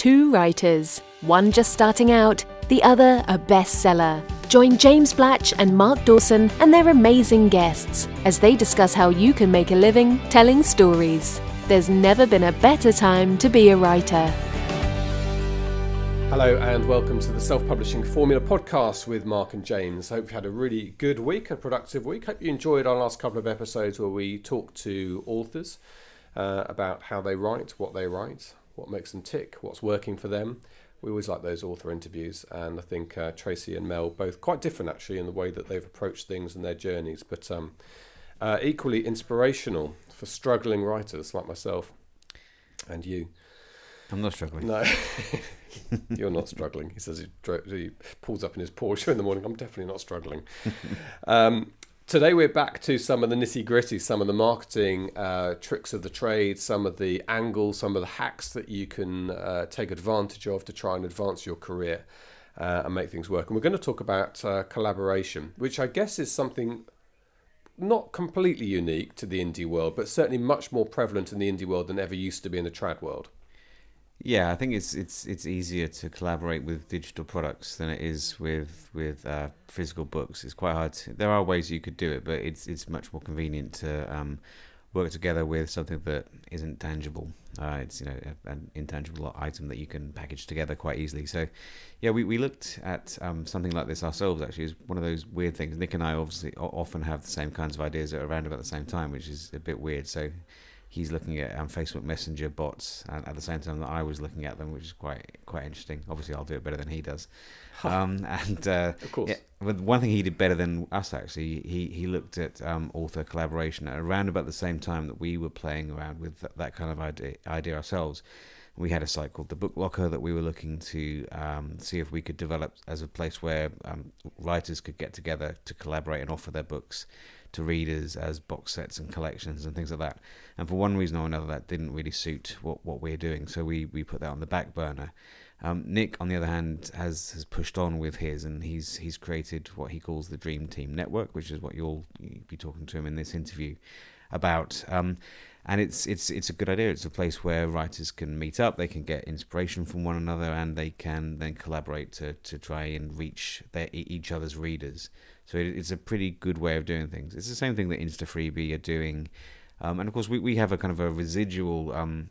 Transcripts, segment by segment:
Two writers, one just starting out, the other a bestseller. Join James Blatch and Mark Dawson and their amazing guests as they discuss how you can make a living telling stories. There's never been a better time to be a writer. Hello and welcome to the Self Publishing Formula podcast with Mark and James. Hope you had a really good week, a productive week. Hope you enjoyed our last couple of episodes where we talked to authors uh, about how they write, what they write, what makes them tick, what's working for them. We always like those author interviews, and I think uh, Tracy and Mel both quite different actually in the way that they've approached things and their journeys, but um, uh, equally inspirational for struggling writers like myself and you. I'm not struggling. No, you're not struggling. He says he, dro- he pulls up in his Porsche in the morning. I'm definitely not struggling. um, today we're back to some of the nitty gritty, some of the marketing uh, tricks of the trade, some of the angles, some of the hacks that you can uh, take advantage of to try and advance your career uh, and make things work. And we're going to talk about uh, collaboration, which I guess is something not completely unique to the indie world, but certainly much more prevalent in the indie world than ever used to be in the trad world. Yeah, I think it's it's it's easier to collaborate with digital products than it is with with uh, physical books. It's quite hard. To, there are ways you could do it, but it's it's much more convenient to um, work together with something that isn't tangible. Uh, it's you know an intangible item that you can package together quite easily. So, yeah, we, we looked at um, something like this ourselves. Actually, it's one of those weird things. Nick and I obviously often have the same kinds of ideas around about the same time, which is a bit weird. So he's looking at um, Facebook Messenger bots and at the same time that I was looking at them, which is quite quite interesting. Obviously, I'll do it better than he does. Um, and uh, of course, yeah, but one thing he did better than us actually, he he looked at um, author collaboration at around about the same time that we were playing around with that, that kind of idea, idea ourselves. We had a site called the Book Locker that we were looking to um, see if we could develop as a place where um, writers could get together to collaborate and offer their books to readers as box sets and collections and things like that. And for one reason or another, that didn't really suit what, what we're doing. So we, we put that on the back burner. Um, Nick, on the other hand, has has pushed on with his, and he's he's created what he calls the Dream Team Network, which is what you'll be talking to him in this interview about. Um, and it's it's it's a good idea. It's a place where writers can meet up, they can get inspiration from one another, and they can then collaborate to to try and reach their each other's readers. So it, it's a pretty good way of doing things. It's the same thing that InstaFreebie are doing, um, and of course we we have a kind of a residual. Um,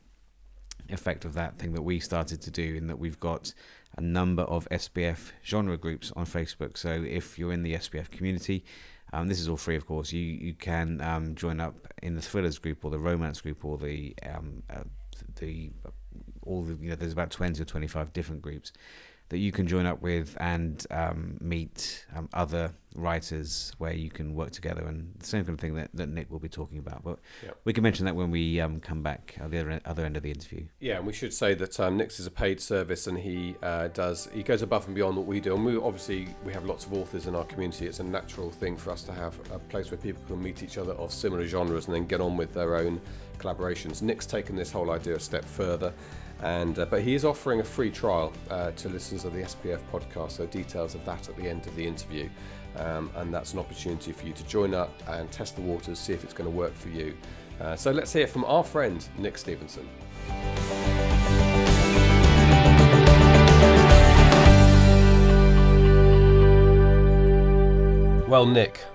effect of that thing that we started to do in that we've got a number of SPF genre groups on Facebook. So if you're in the SPF community, um, this is all free, of course. You you can um, join up in the thrillers group or the romance group or the um, uh, the all the you know. There's about twenty or twenty five different groups, that you can join up with and um, meet um, other writers where you can work together and the same kind of thing that, that Nick will be talking about. But yep. we can mention that when we um, come back at the other, other end of the interview. Yeah, and we should say that um, Nick's is a paid service and he uh, does he goes above and beyond what we do. And we obviously we have lots of authors in our community. It's a natural thing for us to have a place where people can meet each other of similar genres and then get on with their own collaborations. Nick's taken this whole idea a step further and uh, but he is offering a free trial uh, to listeners of the SPF podcast. So details of that at the end of the interview, um, and that's an opportunity for you to join up and test the waters, see if it's going to work for you. Uh, so let's hear from our friend Nick Stephenson. Well, Nick,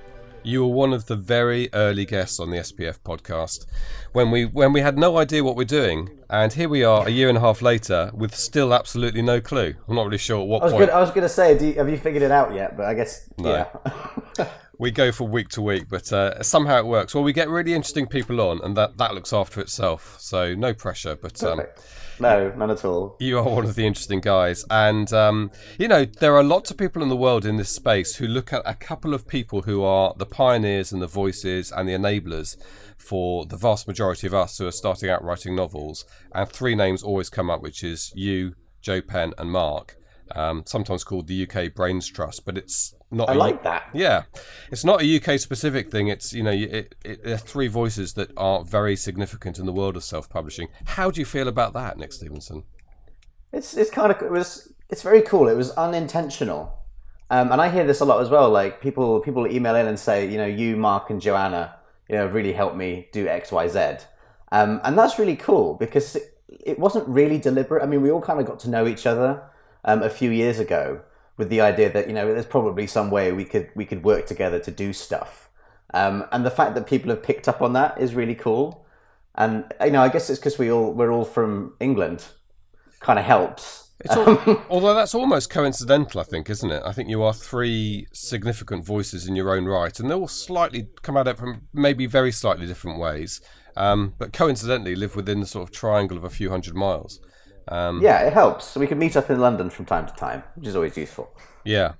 you were one of the very early guests on the SPF podcast when we when we had no idea what we're doing, and here we are a year and a half later with still absolutely no clue. I'm not really sure at what I was point. Gonna, I was going to say, you, have you figured it out yet? But I guess no. yeah. we go from week to week, but uh, somehow it works. Well, we get really interesting people on, and that that looks after itself. So no pressure, but. Um, no, none at all. You are one of the interesting guys. And, um, you know, there are lots of people in the world in this space who look at a couple of people who are the pioneers and the voices and the enablers for the vast majority of us who are starting out writing novels. And three names always come up, which is you, Jo Penn, and Mark. Um, sometimes called the UK Brains Trust, but it's not. I a, like that. Yeah, it's not a UK specific thing. It's you know, it, it, there are three voices that are very significant in the world of self publishing. How do you feel about that, Nick Stephenson? It's it's kind of it was it's very cool. It was unintentional, um, and I hear this a lot as well. Like people people email in and say, you know, you, Mark, and Joanna you know, really helped me do X, Y, Z. Um, and that's really cool because it wasn't really deliberate. I mean, we all kind of got to know each other um, a few years ago with the idea that you know there's probably some way we could we could work together to do stuff. Um, and the fact that people have picked up on that is really cool. And you know, I guess it's because we all we're all from England, kind of helps. All, although that's almost coincidental, I think, isn't it? I think you are three significant voices in your own right, and they all slightly come at it from maybe very slightly different ways, um, but coincidentally live within the sort of triangle of a few hundred miles. Um, yeah, it helps. So we can meet up in London from time to time, which is always useful. Yeah.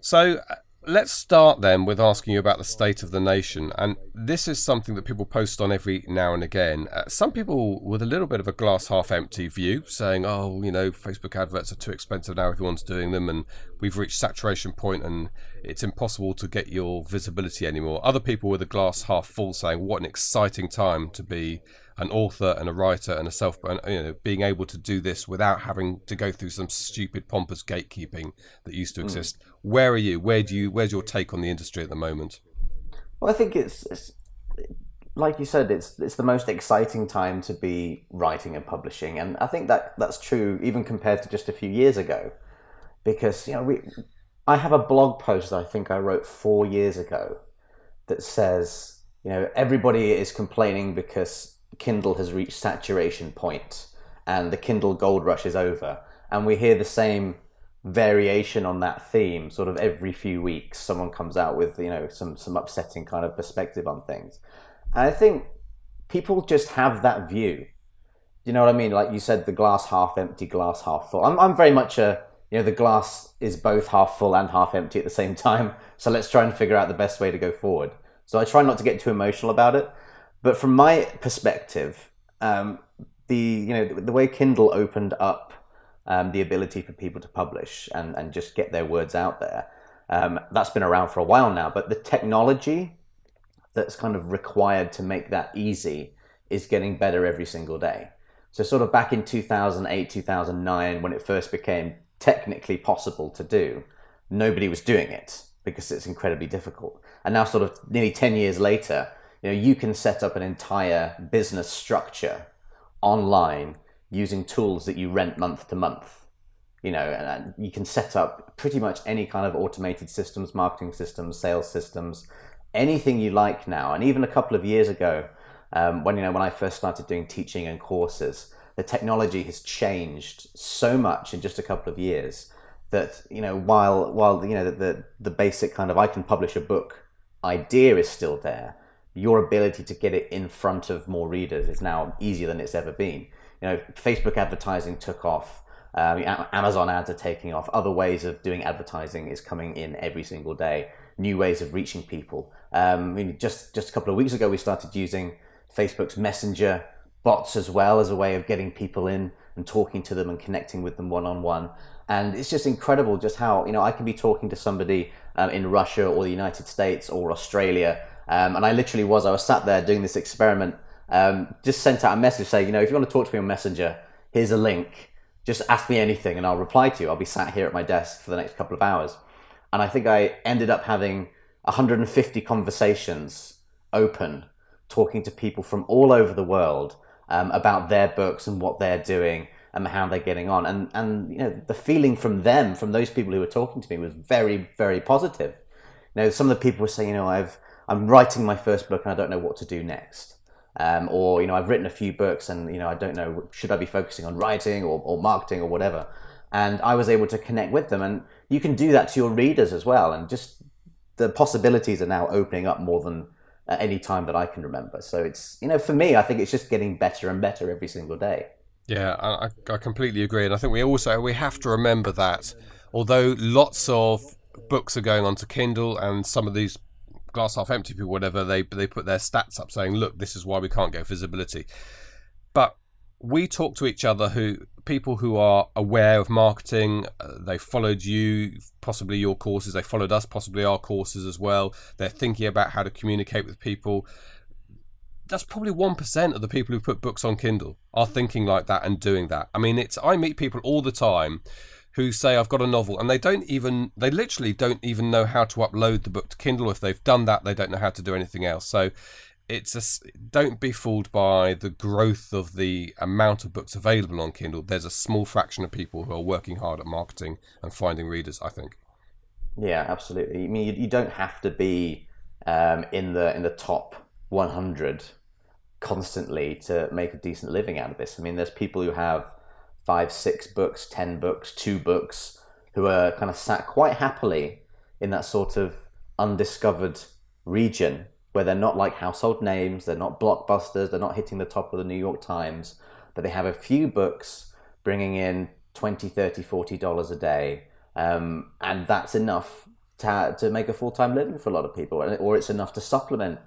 So Let's start then with asking you about the state of the nation. And this is something that people post on every now and again. Uh, some people with a little bit of a glass half empty view, saying, oh, you know, Facebook adverts are too expensive now, everyone's doing them, and we've reached saturation point and it's impossible to get your visibility anymore. Other people with a glass half full saying, what an exciting time to be an author and a writer and a self, you know, being able to do this without having to go through some stupid pompous gatekeeping that used to hmm. exist. Mm. Where are you? Where do you? Where's your take on the industry at the moment? Well, I think it's, it's like you said, it's it's the most exciting time to be writing and publishing, and I think that that's true even compared to just a few years ago, because you know we, I have a blog post that I think I wrote four years ago that says you know everybody is complaining because Kindle has reached saturation point and the Kindle gold rush is over. And we hear the same variation on that theme sort of every few weeks. Someone comes out with, you know, some, some upsetting kind of perspective on things. And I think people just have that view. You know what I mean? Like you said, the glass half empty, glass half full. I'm, I'm very much a, you know, the glass is both half full and half empty at the same time. So let's try and figure out the best way to go forward. So I try not to get too emotional about it. But from my perspective, um, the you know the, the, way Kindle opened up um, the ability for people to publish and, and just get their words out there, um, that's been around for a while now. But the technology that's kind of required to make that easy is getting better every single day. So sort of back in 2008, 2009, when it first became technically possible to do, nobody was doing it because it's incredibly difficult. And now, sort of nearly 10 years later, you know, you can set up an entire business structure online using tools that you rent month to month. You know, and you can set up pretty much any kind of automated systems, marketing systems, sales systems, anything you like now. And even a couple of years ago, um, when you know when I first started doing teaching and courses, the technology has changed so much in just a couple of years that you know while while you know the the, the basic kind of I can publish a book idea is still there your ability to get it in front of more readers is now easier than it's ever been. You know, Facebook advertising took off. Um, Amazon ads are taking off. Other ways of doing advertising is coming in every single day. New ways of reaching people. Um, I mean, just just a couple of weeks ago, we started using Facebook's Messenger bots as well as a way of getting people in and talking to them and connecting with them one on one. And it's just incredible just how you know I can be talking to somebody um, in Russia or the United States or Australia um, and I literally was, I was sat there doing this experiment, um, just sent out a message saying, you know, if you want to talk to me on Messenger, here's a link. Just ask me anything and I'll reply to you. I'll be sat here at my desk for the next couple of hours. And I think I ended up having 150 conversations open, talking to people from all over the world um, about their books and what they're doing and how they're getting on. And, and you know, the feeling from them, from those people who were talking to me, was very, very positive. You know, some of the people were saying, you know, I've I'm writing my first book and I don't know what to do next. Um, or you know I've written a few books and you know I don't know should I be focusing on writing or, or marketing or whatever? And I was able to connect with them. And you can do that to your readers as well. And just the possibilities are now opening up more than at any time that I can remember. So it's you know for me I think it's just getting better and better every single day. Yeah I, I completely agree. And I think we also we have to remember that although lots of books are going onto Kindle and some of these glass half empty people, whatever, they they put their stats up saying, look, this is why we can't get visibility. But we talk to each other who people who are aware of marketing uh, they followed you possibly your courses they followed us possibly our courses as well. They're thinking about how to communicate with people. That's probably 1% of the people who put books on kindle are thinking like that and doing that. I mean it's i meet people all the time who say I've got a novel and they don't even they literally don't even know how to upload the book to Kindle. If they've done that, they don't know how to do anything else. So it's a don't be fooled by the growth of the amount of books available on Kindle. There's a small fraction of people who are working hard at marketing and finding readers. I think. Yeah, absolutely. I mean, you, you don't have to be um, in the in the top 100 constantly to make a decent living out of this. I mean, there's people who have five, six books, ten books, two books, who are kind of sat quite happily in that sort of undiscovered region where they're not like household names, they're not blockbusters, they're not hitting the top of the New York Times, but they have a few books bringing in 20, 30, 40 dollars a day. Um, and that's enough to, to make a full-time living for a lot of people, or it's enough to supplement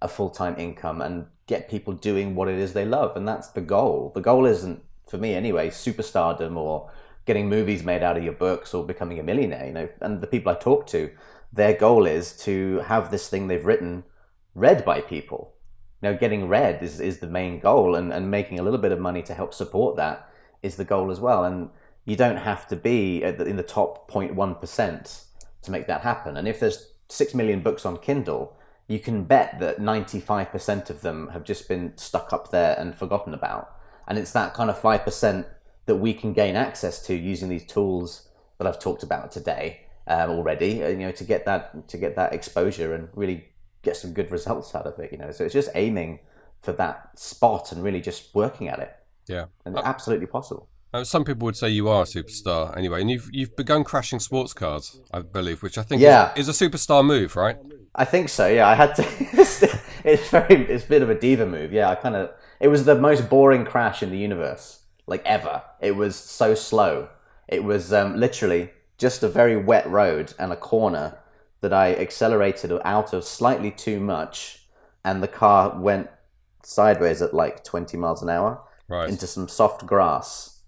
a full-time income and get people doing what it is they love. And that's the goal. The goal isn't, for me anyway, superstardom or getting movies made out of your books or becoming a millionaire, you know. And the people I talk to, their goal is to have this thing they've written read by people. You know, getting read is, is the main goal, and, and making a little bit of money to help support that is the goal as well. And you don't have to be the, in the top 0.1% to make that happen. And if there's 6 million books on Kindle, you can bet that 95% of them have just been stuck up there and forgotten about. And it's that kind of 5% that we can gain access to using these tools that I've talked about today um, already, uh, you know, to get that to get that exposure and really get some good results out of it. You know, so it's just aiming for that spot and really just working at it. Yeah, and uh, absolutely possible. Uh, some people would say you are a superstar anyway, and you've you've begun crashing sports cars, I believe, which I think yeah. is, is a superstar move, right? I think so. Yeah, I had to. it's very. It's a bit of a diva move. Yeah, I kind of. It was the most boring crash in the universe, like ever. It was so slow. It was um, literally just a very wet road and a corner that I accelerated out of slightly too much, and the car went sideways at like 20 miles an hour right. into some soft grass.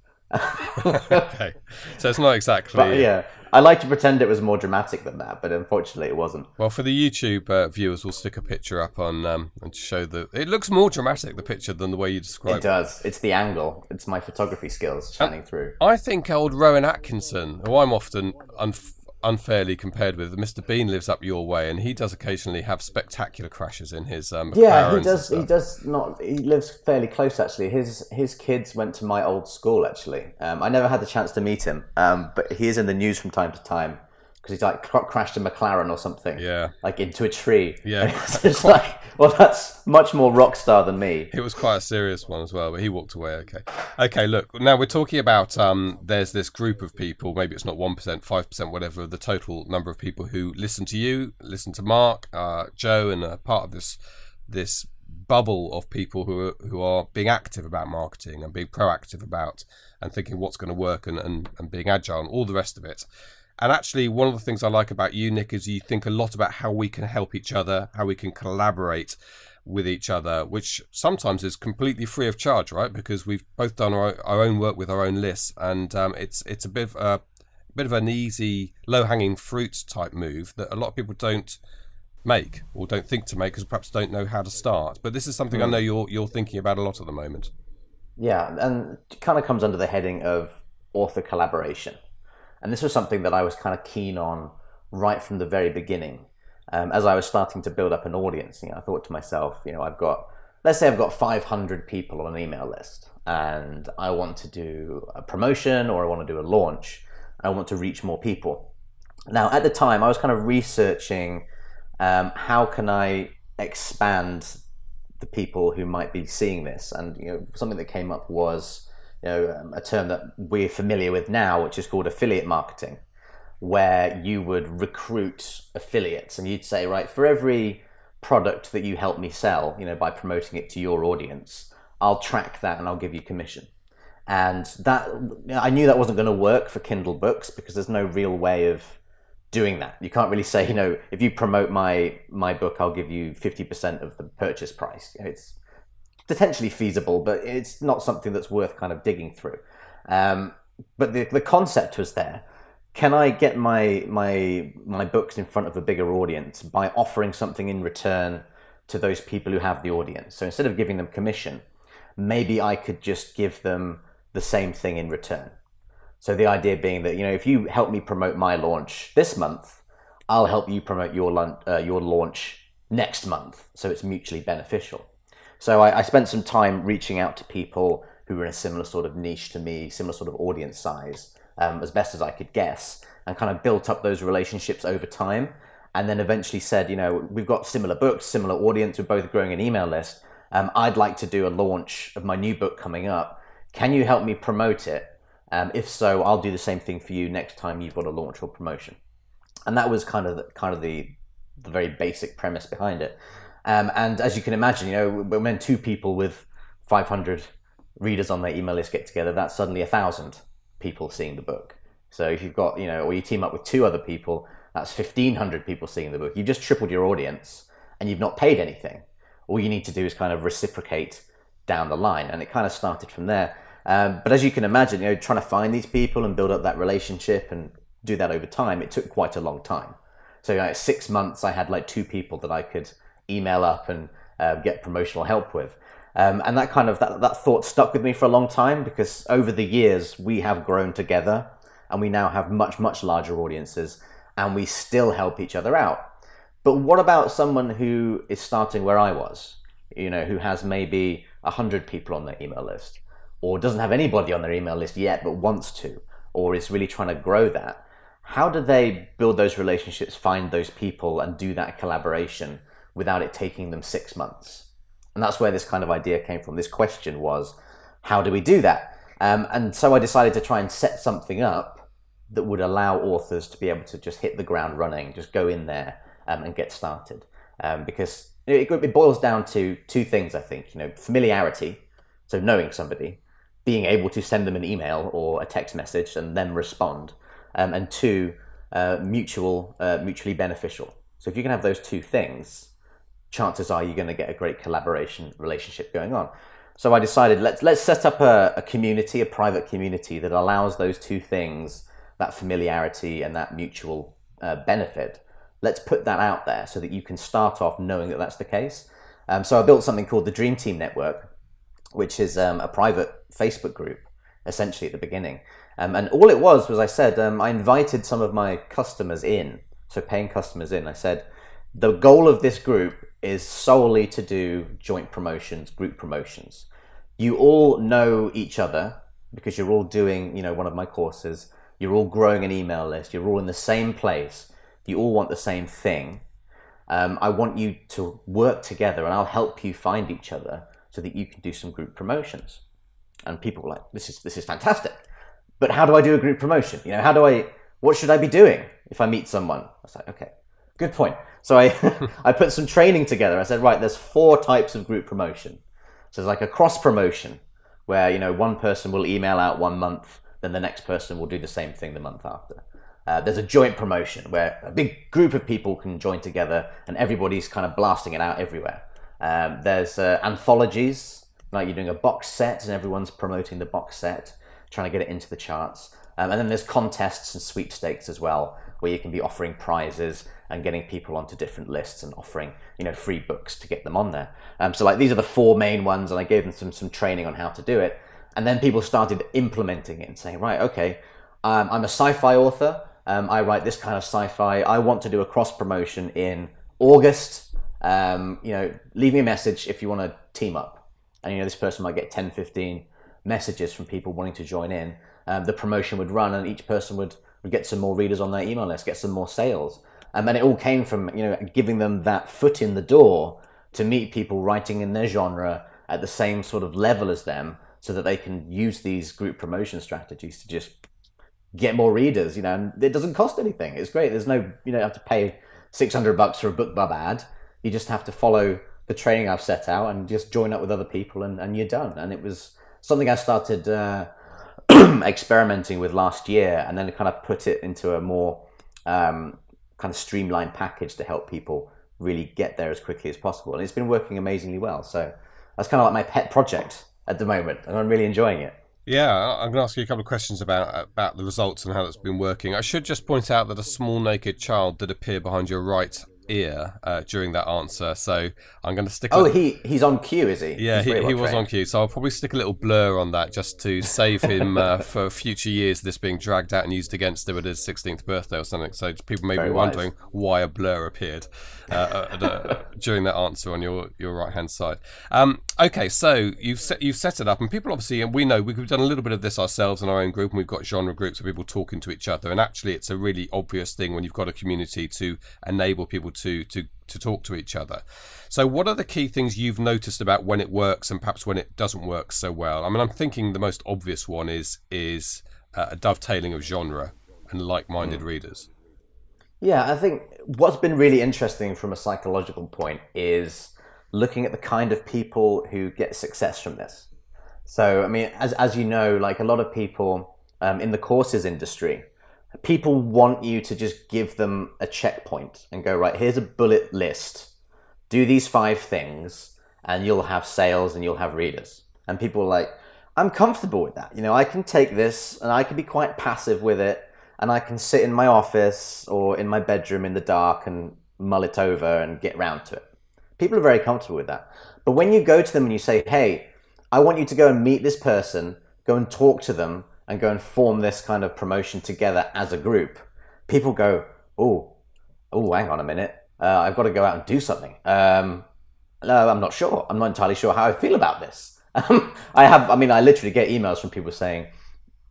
Okay, so it's not exactly. But, yeah, I like to pretend it was more dramatic than that, but unfortunately, it wasn't. Well, for the YouTube uh, viewers, we'll stick a picture up on um, and show the. It looks more dramatic the picture than the way you describe it. It does. It's the angle. It's my photography skills shining through. I think old Rowan Atkinson, who I'm often unf- unfairly compared with. Mr. Bean lives up your way, and he does occasionally have spectacular crashes in his um. Yeah, he does. He does not. He lives fairly close actually. His his kids went to my old school actually. Um, I never had the chance to meet him, um, but he is in the news from time to time because he's like crashed a McLaren or something. Yeah. Like into a tree. Yeah. it's like, well, that's much more rock star than me. It was quite a serious one as well, but he walked away. Okay. Okay. Look, now we're talking about um, there's this group of people. Maybe it's not one percent, five percent, whatever. The total number of people who listen to you, listen to Mark, uh, Joe, and are part of this this bubble of people who are, who are being active about marketing and being proactive about and thinking what's going to work and, and, and being agile and all the rest of it. And actually, one of the things I like about you, Nick, is you think a lot about how we can help each other, how we can collaborate with each other, which sometimes is completely free of charge, right? Because we've both done our, our own work with our own lists, and um, it's it's a bit of a, a bit of an easy, low hanging fruit type move that a lot of people don't make or don't think to make because perhaps don't know how to start. But this is something mm. I hmm. know you're you're thinking about a lot at the moment. Yeah, and kind of comes under the heading of author collaboration. And this was something that I was kind of keen on right from the very beginning. Um, as I was starting to build up an audience, you know, I thought to myself, you know, I've got, let's say I've got 500 people on an email list and I want to do a promotion or I want to do a launch. I want to reach more people. Now, at the time, I was kind of researching um, how can I expand the people who might be seeing this, and you know, something that came up was you know, um, a term that we're familiar with now, which is called affiliate marketing, where you would recruit affiliates and you'd say, right, for every product that you help me sell, you know, by promoting it to your audience, I'll track that and I'll give you commission. And that I knew that wasn't going to work for Kindle books because there's no real way of doing that. You can't really say, you know, if you promote my my book, I'll give you 50% of the purchase price. It's potentially feasible, but it's not something that's worth kind of digging through. Um, but the, the concept was there. Can I get my my my books in front of a bigger audience by offering something in return to those people who have the audience? So instead of giving them commission, maybe I could just give them the same thing in return. So the idea being that you know if you help me promote my launch this month, I'll help you promote your uh, your launch next month, so it's mutually beneficial. So I, I spent some time reaching out to people who were in a similar sort of niche to me, similar sort of audience size, um, as best as I could guess, and kind of built up those relationships over time. And then eventually said, you know, we've got similar books, similar audience, we're both growing an email list. Um, I'd like to do a launch of my new book coming up. Can you help me promote it? Um, if so, I'll do the same thing for you next time you've got a launch or promotion. And that was kind of the, kind of the the very basic premise behind it. Um, and as you can imagine, you know, when two people with 500 readers on their email list get together, that's suddenly a thousand people seeing the book. So if you've got, you know, or you team up with two other people, that's 1,500 people seeing the book. You've just tripled your audience and you've not paid anything. All you need to do is kind of reciprocate down the line. And it kind of started from there. Um, but as you can imagine, you know, trying to find these people and build up that relationship and do that over time, it took quite a long time. So like six months, I had like two people that I could email up and uh, get promotional help with. Um, and that kind of that, that thought stuck with me for a long time because over the years we have grown together and we now have much much larger audiences and we still help each other out but what about someone who is starting where i was you know who has maybe 100 people on their email list or doesn't have anybody on their email list yet but wants to or is really trying to grow that how do they build those relationships find those people and do that collaboration without it taking them six months and that's where this kind of idea came from. This question was, how do we do that? Um, and so I decided to try and set something up that would allow authors to be able to just hit the ground running, just go in there um, and get started. Um, because it, it boils down to two things, I think. You know, familiarity, so knowing somebody, being able to send them an email or a text message and then respond, um, and two, uh, mutual, uh, mutually beneficial. So if you can have those two things, chances are you're going to get a great collaboration relationship going on. So I decided let's let's set up a, a community, a private community that allows those two things, that familiarity and that mutual uh, benefit. Let's put that out there so that you can start off knowing that that's the case. Um, so I built something called the Dream Team Network, which is um, a private Facebook group, essentially at the beginning. Um, and all it was was I said um, I invited some of my customers in, so paying customers in. I said the goal of this group is solely to do joint promotions, group promotions. You all know each other because you're all doing, you know, one of my courses. You're all growing an email list. You're all in the same place. You all want the same thing. Um, I want you to work together, and I'll help you find each other so that you can do some group promotions. And people were like, "This is this is fantastic." But how do I do a group promotion? You know, how do I? What should I be doing if I meet someone? I was like, okay, good point. So I, I put some training together. I said, right, there's four types of group promotion. So there's like a cross promotion where, you know, one person will email out one month, then the next person will do the same thing the month after. Uh, there's a joint promotion where a big group of people can join together and everybody's kind of blasting it out everywhere. Um, there's uh, anthologies, like you're doing a box set and everyone's promoting the box set, trying to get it into the charts. Um, and then there's contests and sweepstakes as well, where you can be offering prizes and getting people onto different lists and offering you know free books to get them on there. Um, so like these are the four main ones, and I gave them some some training on how to do it, and then people started implementing it and saying, right, okay, um, I'm a sci-fi author. Um, I write this kind of sci-fi. I want to do a cross promotion in August. Um, you know, leave me a message if you want to team up. And you know, this person might get 10, 15 messages from people wanting to join in. Um, the promotion would run, and each person would would get some more readers on their email list, get some more sales. Um, and it all came from you know giving them that foot in the door to meet people writing in their genre at the same sort of level as them, so that they can use these group promotion strategies to just get more readers. You know, and it doesn't cost anything. It's great. There's no you don't have to pay six hundred bucks for a BookBub ad. You just have to follow the training I've set out and just join up with other people, and, and you're done. And it was something I started uh, experimenting with last year, and then kind of put it into a more um, kind of streamlined package to help people really get there as quickly as possible. And it's been working amazingly well. So that's kind of like my pet project at the moment, and I'm really enjoying it. Yeah, I'm going to ask you a couple of questions about about the results and how that's been working. I should just point out that a small naked child did appear behind your right ear uh, during that answer, so I'm going to stick. Oh, a, he he's on cue, is he? yeah, He's he, he was on cue, so I'll probably stick a little blur on that just to save him uh, for future years. This being dragged out and used against him at his 16th birthday or something. So people may Very be wise. wondering why a blur appeared uh, uh, during that answer on your, your right hand side. Um, okay, so you've set you've set it up, and people obviously, and we know we've done a little bit of this ourselves in our own group, and we've got genre groups of people talking to each other. And actually, it's a really obvious thing when you've got a community to enable people to to to talk to each other. So, what are the key things you've noticed about when it works and perhaps when it doesn't work so well? I mean, I'm thinking the most obvious one is is uh, a dovetailing of genre and like-minded readers. Yeah, I think what's been really interesting from a psychological point is looking at the kind of people who get success from this. So, I mean, as, as you know, like a lot of people um, in the courses industry, people want you to just give them a checkpoint and go, right, here's a bullet list. Do these five things, and you'll have sales and you'll have readers. And people are like, I'm comfortable with that. You know, I can take this and I can be quite passive with it and I can sit in my office or in my bedroom in the dark and mull it over and get round to it. People are very comfortable with that. But when you go to them and you say, hey, I want you to go and meet this person, go and talk to them, and go and form this kind of promotion together as a group, people go, oh, oh, hang on a minute. Uh, I've got to go out and do something. Um, no, I'm not sure. I'm not entirely sure how I feel about this. Um, I have, I mean, I literally get emails from people saying,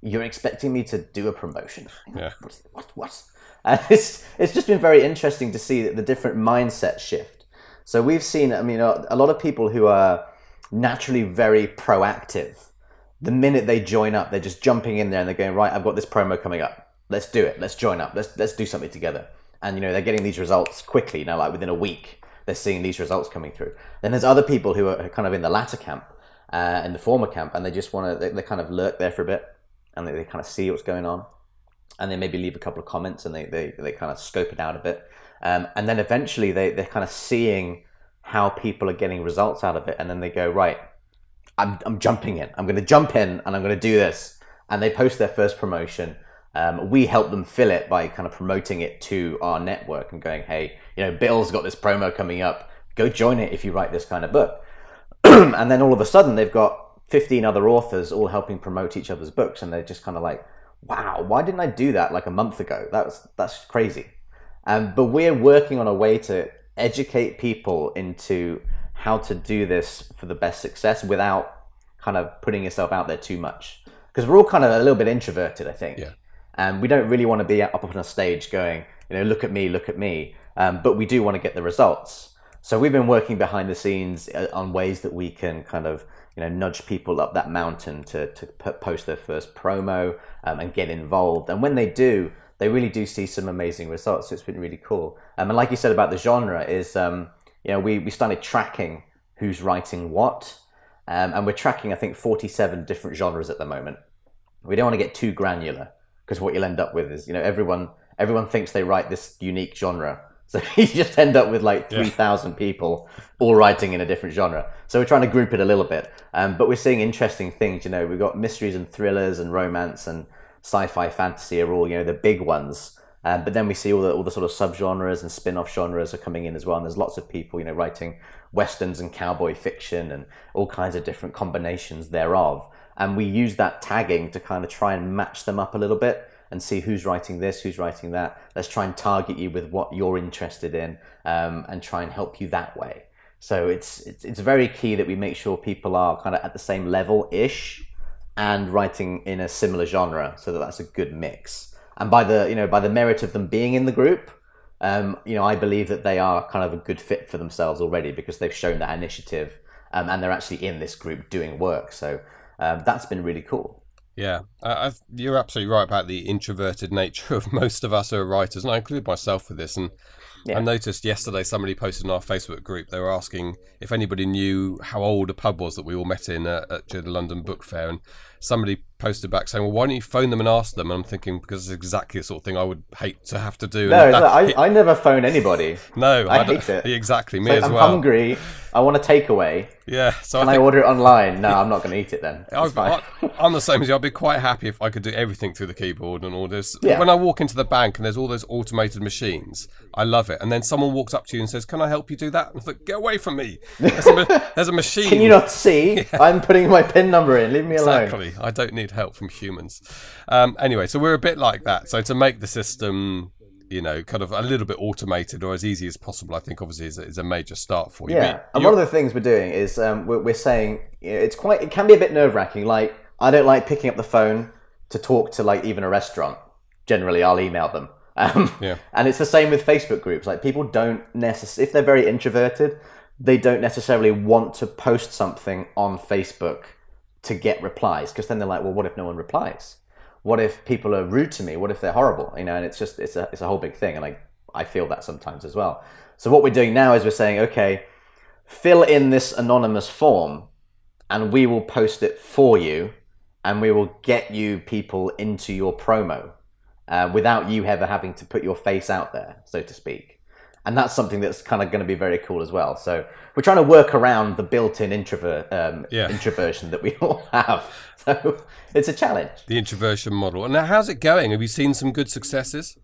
"You're expecting me to do a promotion? Yeah. What? What? what? And it's it's just been very interesting to see the different mindset shift. So we've seen, I mean, a, a lot of people who are naturally very proactive. The minute they join up, they're just jumping in there and they're going, right, I've got this promo coming up. Let's do it. Let's join up. Let's let's do something together. And you know, they're getting these results quickly. You know, like within a week, they're seeing these results coming through. Then there's other people who are kind of in the latter camp, uh, in the former camp, and they just want to, they, they kind of lurk there for a bit, and they, they kind of see what's going on, and they maybe leave a couple of comments, and they they, they kind of scope it out a bit, um, and then eventually they they're kind of seeing how people are getting results out of it, and then they go right, I'm I'm jumping in, I'm going to jump in, and I'm going to do this, and they post their first promotion. Um, we help them fill it by kind of promoting it to our network and going, hey, you know, Bill's got this promo coming up. Go join it if you write this kind of book. and then all of a sudden, they've got 15 other authors all helping promote each other's books, and they're just kind of like, wow, why didn't I do that like a month ago? That's that's crazy. Um, but we're working on a way to educate people into how to do this for the best success without kind of putting yourself out there too much. Because we're all kind of a little bit introverted, I think. Yeah. And we don't really want to be up on a stage going, you know, look at me, look at me. Um, but we do want to get the results. So we've been working behind the scenes uh, on ways that we can kind of, you know, nudge people up that mountain to, to post their first promo um, and get involved. And when they do, they really do see some amazing results. So it's been really cool. Um, and like you said about the genre is, um, you know, we, we started tracking who's writing what. Um, and we're tracking, I think, 47 different genres at the moment. We don't want to get too granular because what you'll end up with is, you know, everyone everyone thinks they write this unique genre. So you just end up with like 3,000 people all writing in a different genre. So we're trying to group it a little bit. Um, but we're seeing interesting things. You know, we've got mysteries and thrillers and romance and sci-fi fantasy are all, you know, the big ones. Um, but then we see all the, all the sort of subgenres and spin-off genres are coming in as well. And there's lots of people, you know, writing westerns and cowboy fiction and all kinds of different combinations thereof. And we use that tagging to kind of try and match them up a little bit and see who's writing this, who's writing that. Let's try and target you with what you're interested in um, and try and help you that way. So it's, it's it's very key that we make sure people are kind of at the same level ish and writing in a similar genre, so that that's a good mix. And by the you know by the merit of them being in the group, um, you know I believe that they are kind of a good fit for themselves already because they've shown that initiative um, and they're actually in this group doing work. So um, that's been really cool. Yeah, I, I, you're absolutely right about the introverted nature of most of us who are writers, and I include myself with this. And Yeah. I noticed yesterday somebody posted in our Facebook group. They were asking if anybody knew how old a pub was that we all met in uh, at during the London Book Fair, and somebody posted back saying, "Well, why don't you phone them and ask them?" And I'm thinking because it's exactly the sort of thing I would hate to have to do. No, that- I, I never phone anybody. no, I don't- hate it. Exactly, me So as I'm well. hungry. I want a takeaway. Yeah, so Can I I think order it online? No, I'm not going to eat it then. I, I'm the same as you. I'd be quite happy if I could do everything through the keyboard and all this. Yeah. When I walk into the bank and there's all those automated machines, I love it. And then someone walks up to you and says, "Can I help you do that?" And I thought, "Get away from me! There's a, there's a machine." Can you not see? I'm putting my pin number in. Leave me alone. Exactly. I don't need help from humans. Um, anyway, so we're a bit like that. So to make the system, you know, kind of a little bit automated or as easy as possible, I think obviously is a, is a major start for you. Yeah, and one of the things we're doing is um, we're, we're saying you know, it's quite. It can be a bit nerve wracking. Like I don't like picking up the phone to talk to like even a restaurant. Generally, I'll email them. Um, Yeah. And it's the same with Facebook groups. Like people don't necessarily, if they're very introverted, they don't necessarily want to post something on Facebook to get replies because then they're like, well, what if no one replies? What if people are rude to me? What if they're horrible? You know, and it's just it's a it's a whole big thing, and I I feel that sometimes as well. So what we're doing now is we're saying, okay, fill in this anonymous form, and we will post it for you, and we will get you people into your promo uh, without you ever having to put your face out there, so to speak. And that's something that's kind of going to be very cool as well. So we're trying to work around the built-in introvert um, Yeah. introversion that we all have. So it's a challenge. the introversion model. And now, how's it going? Have you seen some good successes?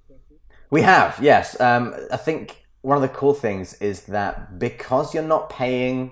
We have, yes. Um, I think one of the cool things is that because you're not paying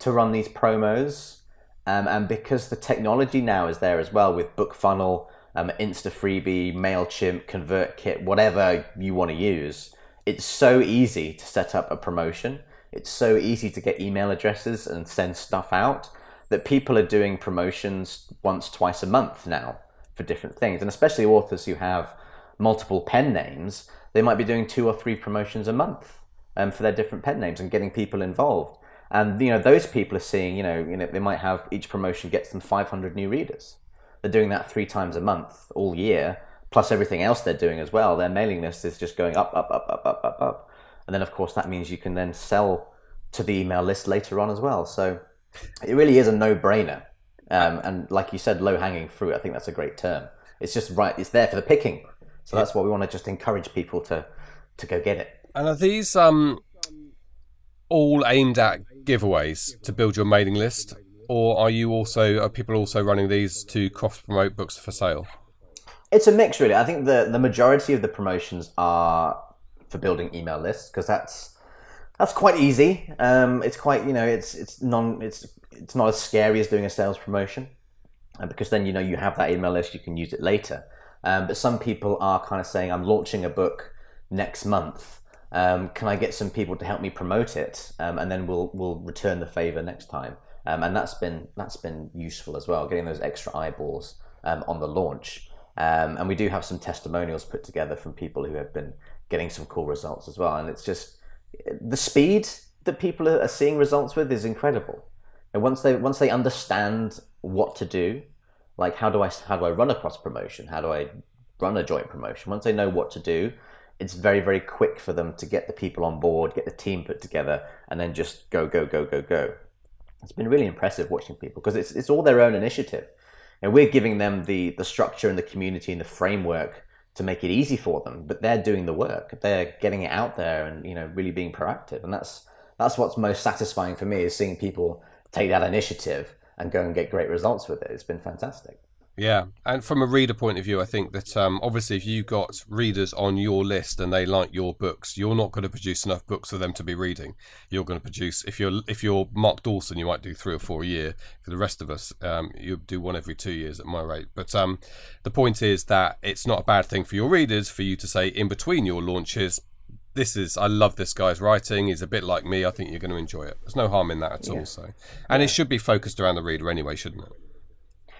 to run these promos, um, and because the technology now is there as well with BookFunnel, um, Insta Freebie, Mailchimp, ConvertKit, whatever you want to use, it's so easy to set up a promotion. It's so easy to get email addresses and send stuff out that people are doing promotions once, twice a month now for different things. And especially authors who have multiple pen names, they might be doing two or three promotions a month um, for their different pen names and getting people involved. And you know, those people are seeing, you know, you know, they might have each promotion gets them 500 new readers. They're doing that three times a month all year, plus everything else they're doing as well. Their mailing list is just going up, up, up, up, up, up, up. And then, of course, that means you can then sell to the email list later on as well. So it really is a no-brainer. Um, and like you said, low-hanging fruit. I think that's a great term. It's just right. It's there for the picking. So that's what we want to just encourage people to to go get it. And are these um, all aimed at giveaways to build your mailing list? Or are you also are people also running these to cross promote books for sale? It's a mix, really. I think the the majority of the promotions are for building email lists because that's that's quite easy. Um, it's quite you know it's it's non it's it's not as scary as doing a sales promotion, and because then you know you have that email list, you can use it later. Um, but some people are kind of saying, "I'm launching a book next month. Um, can I get some people to help me promote it, um, and then we'll we'll return the favor next time." Um, and that's been that's been useful as well, getting those extra eyeballs um, on the launch. Um, and we do have some testimonials put together from people who have been getting some cool results as well. And it's just the speed that people are seeing results with is incredible. And once they once they understand what to do, like how do I how do I run a cross promotion? How do I run a joint promotion? Once they know what to do, it's very very quick for them to get the people on board, get the team put together, and then just go go go go go. It's been really impressive watching people because it's it's all their own initiative, and we're giving them the the structure and the community and the framework to make it easy for them. But they're doing the work. They're getting it out there and you know really being proactive, and that's that's what's most satisfying for me is seeing people take that initiative and go and get great results with it. It's been fantastic. Yeah, and from a reader point of view, I think that um, obviously if you've got readers on your list and they like your books, you're not going to produce enough books for them to be reading. You're going to produce if you're if you're Mark Dawson, you might do three or four a year. For the rest of us, um, you do one every two years at my rate. But um, the point is that it's not a bad thing for your readers for you to say in between your launches. This is I love this guy's writing. He's a bit like me. I think you're going to enjoy it. There's no harm in that at all. So, and it should be focused around the reader anyway, shouldn't it?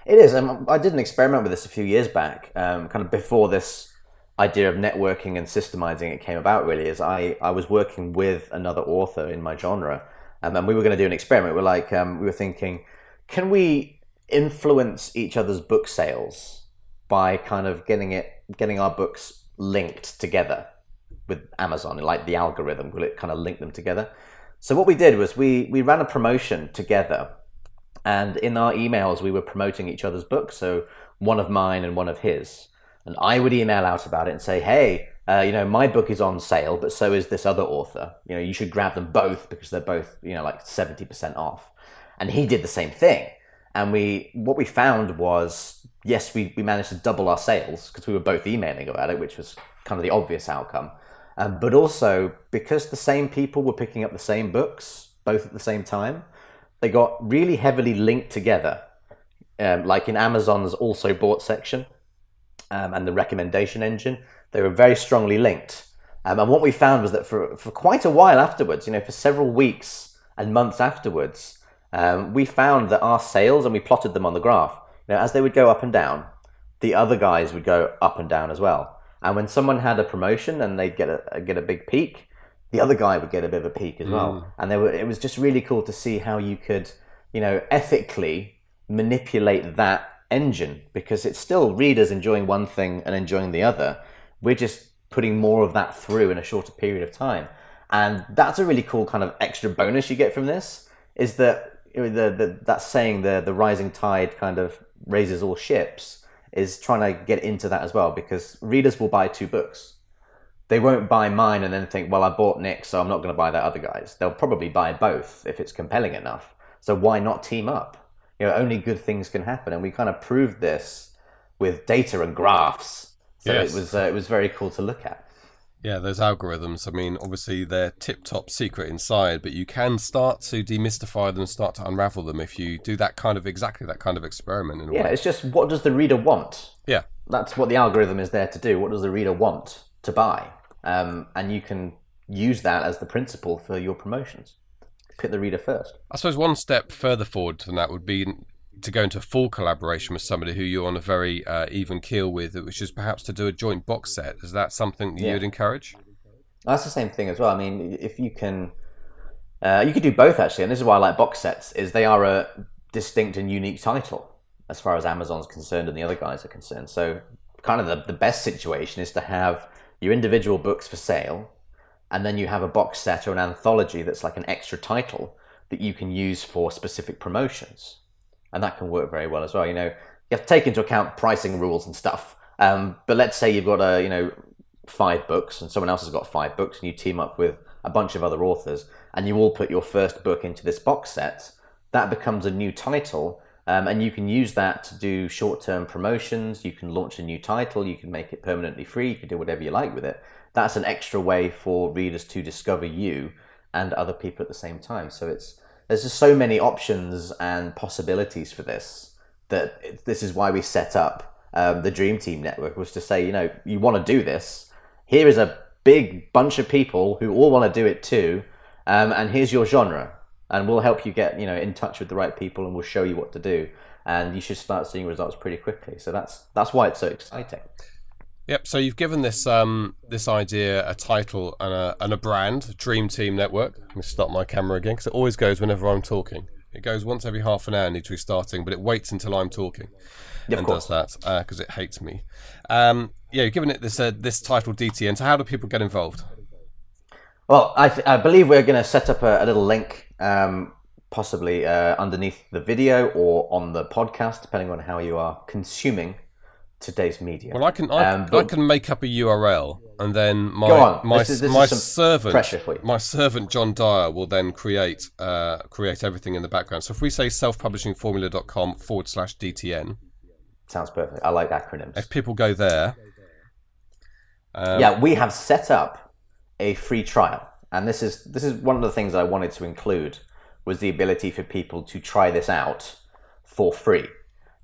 It is. I did an experiment with this a few years back, um, kind of before this idea of networking and systemizing it came about. Really, is I I was working with another author in my genre, um, and we were going to do an experiment. We're like, um, we were thinking, can we influence each other's book sales by kind of getting it, getting our books linked together with Amazon, like the algorithm, will it kind of link them together? So what we did was we we ran a promotion together and in our emails we were promoting each other's books so one of mine and one of his. And i would email out about it and say hey uh, you know my book is on sale but so is this other author. You know you should grab them both because they're both you know like 70% off. And he did the same thing. And we what we found was yes, we, we managed to double our sales because we were both emailing about it, which was kind of the obvious outcome. Um, but also because the same people were picking up the same books both at the same time, they got really heavily linked together. Um, like in Amazon's also bought section um, and the recommendation engine, they were very strongly linked. Um, and what we found was that for, for quite a while afterwards, you know, for several weeks and months afterwards, um, we found that our sales, and we plotted them on the graph, you know, as they would go up and down, the other guys would go up and down as well. And when someone had a promotion and they'd get a get a big peak, the other guy would get a bit of a peak as well. Mm. And they were, it was just really cool to see how you could, you know, ethically manipulate that engine because it's still readers enjoying one thing and enjoying the other. We're just putting more of that through in a shorter period of time. And that's a really cool kind of extra bonus you get from this is that the, the that saying the the rising tide kind of raises all ships is trying to get into that as well because readers will buy two books. They won't buy mine and then think, well, I bought Nick, so I'm not going to buy that other guy's. They'll probably buy both if it's compelling enough. So why not team up? You know, only good things can happen, and we kind of proved this with data and graphs. So yes. it was uh, it was very cool to look at. Yeah, those algorithms, I mean, obviously they're tip top secret inside, but you can start to demystify them, start to unravel them if you do that kind of exactly that kind of experiment. yeah, way. it's just what does the reader want? Yeah. That's what the algorithm is there to do. What does the reader want to buy? Um, and you can use that as the principle for your promotions. Put the reader first. I suppose one step further forward than that would be to go into full collaboration with somebody who you're on a very uh, even keel with, which is perhaps to do a joint box set. Is that something yeah. you'd encourage? That's the same thing as well. I mean, if you can, uh, you could do both actually, and this is why I like box sets. Is they are a distinct and unique title as far as Amazon's concerned and the other guys are concerned. So, kind of the, the best situation is to have your individual books for sale, and then you have a box set or an anthology that's like an extra title that you can use for specific promotions and that can work very well as well. You know, you have to take into account pricing rules and stuff. Um, but let's say you've got a you know five books and someone else has got five books, and you team up with a bunch of other authors, and you all put your first book into this box set. That becomes a new title. Um, and you can use that to do short-term promotions. You can launch a new title. You can make it permanently free. You can do whatever you like with it. That's an extra way for readers to discover you and other people at the same time. So it's there's just so many options and possibilities for this that this is why we set up um, the Dream Team Network was to say, you know, you want to do this. Here is a big bunch of people who all want to do it too, um, and here's your genre, and we'll help you get you know in touch with the right people, and we'll show you what to do, and you should start seeing results pretty quickly. So that's that's why it's so exciting. Yep. So you've given this um, this idea a title and a and a brand, Dream Team Network. Let me stop my camera again because it always goes whenever I'm talking. It goes once every half an hour, needs to be starting, but it waits until I'm talking yeah, and does that because uh, it hates me. Um, yeah, you've given it this uh, this title DTN. So how do people get involved? Well, I, th- I believe we're going to set up a, a little link, um, possibly uh, underneath the video or on the podcast, depending on how you are consuming today's media. Well, I can I, um, I can make up a URL and then my my, this is, this my servant my servant John Dyer will then create uh, create everything in the background. So if we say selfpublishingformula.com forward slash DTN, sounds perfect. I like acronyms. If people go there, um, yeah, we have set up a free trial, and this is this is one of the things I wanted to include was the ability for people to try this out for free.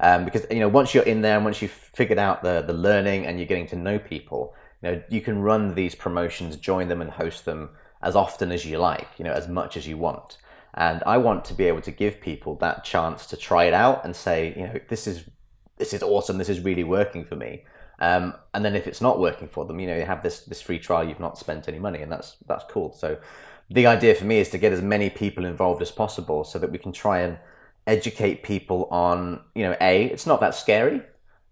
Um, because you know once you're in there and once you've figured out the the learning and you're getting to know people, you know you can run these promotions, join them, and host them as often as you like. You know as much as you want. And I want to be able to give people that chance to try it out and say, you know, this is this is awesome. This is really working for me. Um, and then if it's not working for them, you know, you have this this free trial. You've not spent any money, and that's that's cool. So the idea for me is to get as many people involved as possible so that we can try and educate people on, you know, A, it's not that scary.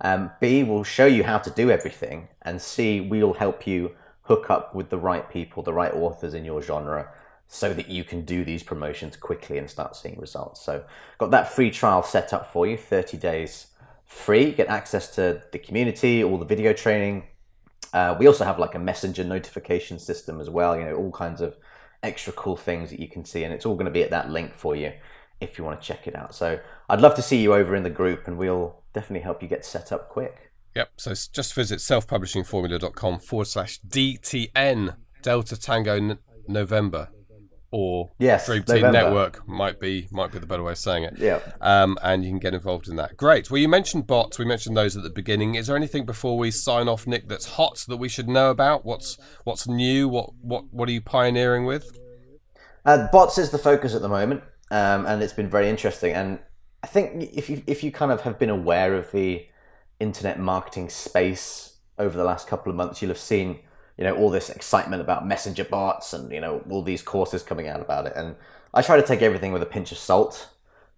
Um, B, we'll show you how to do everything. And C, we'll help you hook up with the right people, the right authors in your genre, so that you can do these promotions quickly and start seeing results. So, got that free trial set up for you 30 days free. Get access to the community, all the video training. Uh, we also have like a messenger notification system as well, you know, all kinds of extra cool things that you can see. And it's all going to be at that link for you if you want to check it out. So I'd love to see you over in the group, and we'll definitely help you get set up quick. Yep. So just visit selfpublishingformula.com forward slash DTN Delta Tango November or Yes, Dream Team November. Network might be might be the better way of saying it. Yeah. Um, and you can get involved in that. Great. Well, you mentioned bots. We mentioned those at the beginning. Is there anything before we sign off, Nick, that's hot that we should know about? What's what's new? What what what are you pioneering with? Uh, bots is the focus at the moment, um, and it's been very interesting. And I think if you if you kind of have been aware of the internet marketing space over the last couple of months, you'll have seen you know all this excitement about messenger bots and you know all these courses coming out about it. And I try to take everything with a pinch of salt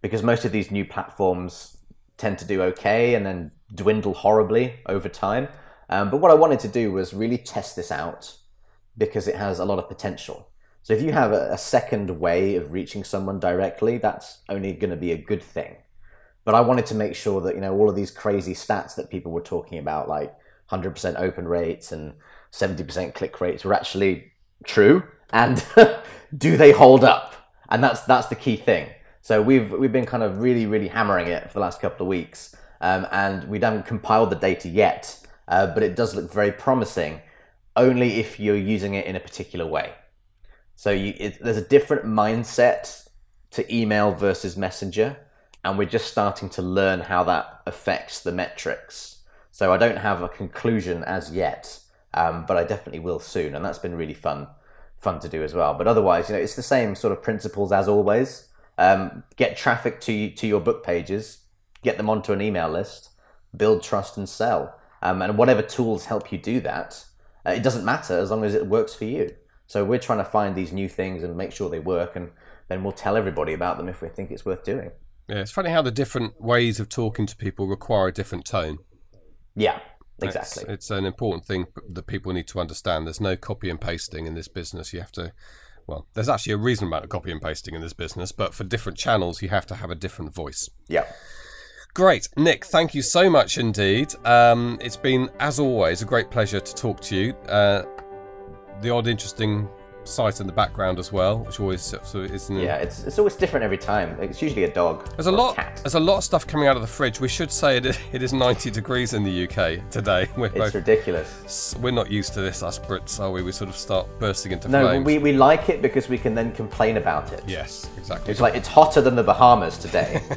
because most of these new platforms tend to do okay and then dwindle horribly over time. Um, but what I wanted to do was really test this out because it has a lot of potential. So if you have a, a second way of reaching someone directly, that's only going to be a good thing. But I wanted to make sure that you know all of these crazy stats that people were talking about, like 100% open rates and 70% click rates, were actually true, and do they hold up? And that's that's the key thing. So we've we've been kind of really really hammering it for the last couple of weeks, um, and we haven't compiled the data yet, uh, but it does look very promising. Only if you're using it in a particular way. So you, it, there's a different mindset to email versus messenger, and we're just starting to learn how that affects the metrics. So I don't have a conclusion as yet, um, but I definitely will soon, and that's been really fun, fun to do as well. But otherwise, you know, it's the same sort of principles as always. Um, get traffic to to your book pages, get them onto an email list, build trust and sell, um, and whatever tools help you do that. Uh, it doesn't matter as long as it works for you. So we're trying to find these new things and make sure they work, and then we'll tell everybody about them if we think it's worth doing. Yeah, it's funny how the different ways of talking to people require a different tone. Yeah, exactly. It's, an important thing that people need to understand. There's no copy and pasting in this business. You have to, well, there's actually a reasonable amount of copy and pasting in this business, but for different channels, you have to have a different voice. yeah. Great. Nick, thank you so much indeed. Um, it's been, as always, a great pleasure to talk to you. Uh, the odd interesting sight in the background as well, which always of isn't Yeah, it's, it's always different every time. It's usually a dog. There's a lot. cat. There's a lot of stuff coming out of the fridge. We should say it, it is 90 degrees in the UK today. We're, It's both, ridiculous. we're not used to this, us Brits, are we? We sort of start bursting into No, flames. we, we like it because we can then complain about it. Yes, exactly. It's like it's hotter than the Bahamas today.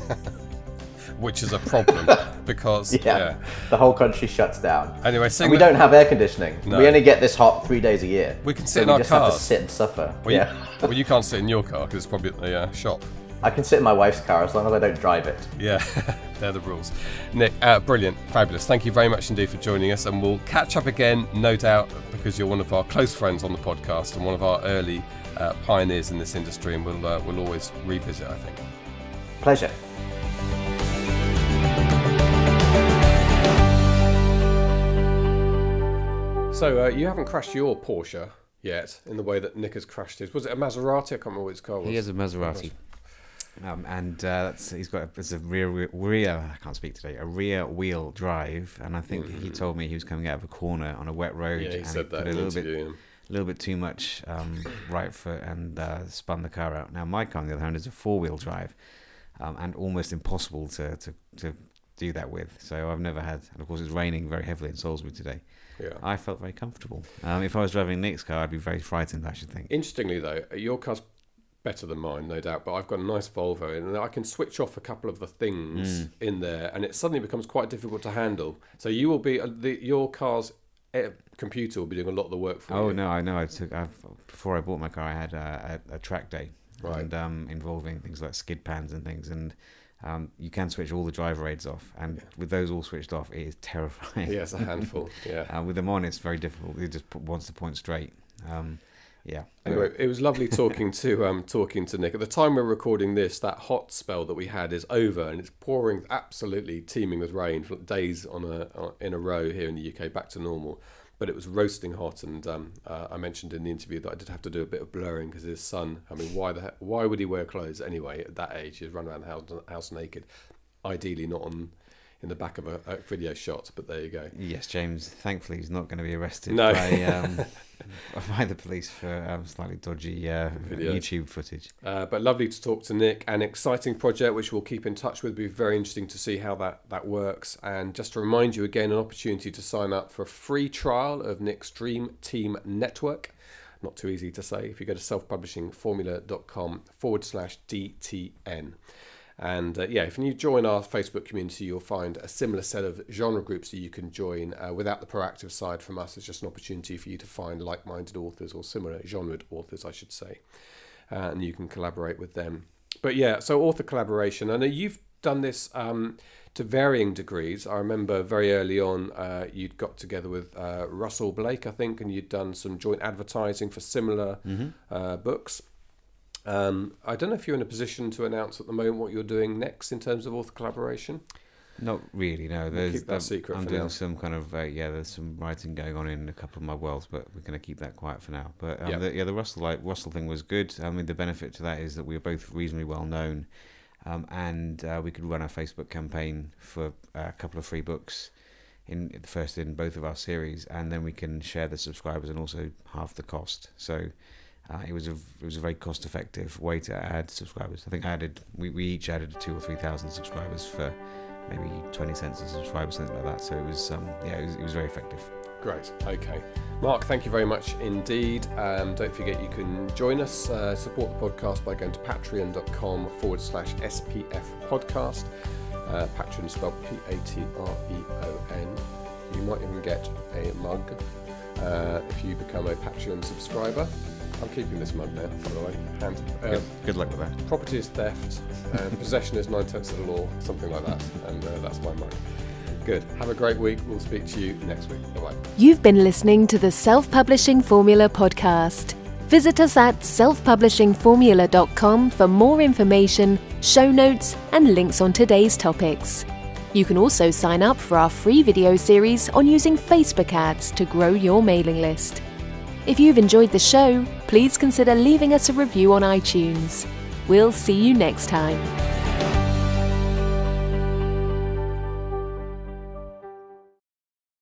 Which is a problem because yeah. yeah. The whole country shuts down. Anyway, we don't have air conditioning. No. We only get this hot three days a year. We can So sit in we our just have to cars. sit and suffer. Well, you- yeah. well, you can't sit in your car because it's probably at the uh, shop. I can sit in my wife's car as long as I don't drive it. Yeah, they're the rules. Nick, uh, brilliant, fabulous. Thank you very much indeed for joining us, and we'll catch up again, no doubt, because you're one of our close friends on the podcast and one of our early uh, pioneers in this industry, and we'll uh, we'll always revisit. I think. Pleasure. So uh, you haven't crashed your Porsche yet, in the way that Nick has crashed his. Was it a Maserati? I can't remember what his car was. He has a Maserati. Um, and uh, that's, he's got a, it's a rear, rear, rear, I can't speak today, a rear wheel drive. And I think he told me he was coming out of a corner on a wet road. Mm-hmm. Yeah, he and said that put in a little bit, a little bit too much um, right foot and uh, spun the car out. Now, my car, on the other hand, is a four wheel drive um, and almost impossible to, to, to do that with. So I've never had, and of course, it's raining very heavily in Salisbury today. Yeah. I felt very comfortable. Um, if I was driving Nick's car, I'd be very frightened, I should think. Interestingly, though, your car's better than mine, no doubt. But I've got a nice Volvo, and I can switch off a couple of the things in there, and it suddenly becomes quite difficult to handle. So you will be uh, the, your car's uh, computer will be doing a lot of the work for Oh you. Oh no, I know. I took I've, before I bought my car. I had a, a, a track day, Right. and um, involving things like skid pans and things, and um, you can switch all the driver aids off. And with those all switched off, it is terrifying. Yeah, it's a handful. Yeah. Uh, with them on, it's very difficult. It just wants to point straight. Um, yeah. Anyway, it was lovely talking to um talking to Nick. At the time we're recording this, that hot spell that we had is over, and it's pouring absolutely teeming with rain for days on a on- in a row here in the UK, back to normal. But it was roasting hot, and um, uh, I mentioned in the interview that I did have to do a bit of blurring because his son. I mean, why the he- why would he wear clothes anyway at that age? He'd run around the house, house naked. Ideally, not on in the back of a, a video shot. But there you go. Yes, James. Thankfully, he's not going to be arrested No. by, um, by the police for um, slightly dodgy uh, YouTube footage. Uh, but lovely to talk to Nick. An exciting project which we'll keep in touch with. It'll be very interesting to see how that, that works. And just to remind you again, an opportunity to sign up for a free trial of Nick's Dream Team Network. Not too easy to say. If you go to selfpublishingformula.com forward slash DTN. And uh, yeah, if you join our Facebook community, you'll find a similar set of genre groups that you can join uh, without the proactive side from us. It's just an opportunity for you to find like minded authors or similar genred authors, I should say. Uh, and you can collaborate with them. But yeah, so author collaboration. I know you've done this um, to varying degrees. I remember very early on, uh, you'd got together with uh, Russell Blake, I think, and you'd done some joint advertising for similar uh, books. Um, I don't know if you're in a position to announce at the moment what you're doing next in terms of author collaboration. Not really, no. There's, keep that I'm- secret I'm doing now. some kind of uh, yeah. There's some writing going on in a couple of my worlds, but we're going to keep that quiet for now. But um, Yeah. the, yeah, the Russell like Russell thing was good. I mean, the benefit to that is that we were both reasonably well known, um, and uh, we could run a Facebook campaign for a couple of free books in the first in both of our series, and then we can share the subscribers and also half the cost. So. Uh, it was a it was a very cost effective way to add subscribers. I think I added we, we each added two or three thousand subscribers for maybe 20 cents a subscriber, something like that. So it was, um, yeah, it was, it was very effective. Great. Okay. Mark, thank you very much indeed. Um, don't forget you can join us, uh, support the podcast by going to patreon.com forward slash SPF podcast. Uh, Patreon spelled P A T R E O N. You might even get a mug uh, if you become a Patreon subscriber. I'm keeping this mug now, by the way. And uh, Good, good luck with that. property is theft, and possession is nine tenths of the law, something like that. And uh, that's my mug. Good. Have a great week. We'll speak to you next week. Bye bye. You've been listening to the Self Publishing Formula podcast. Visit us at selfpublishingformula.com for more information, show notes, and links on today's topics. You can also sign up for our free video series on using Facebook ads to grow your mailing list. If you've enjoyed the show, please consider leaving us a review on iTunes. We'll see you next time.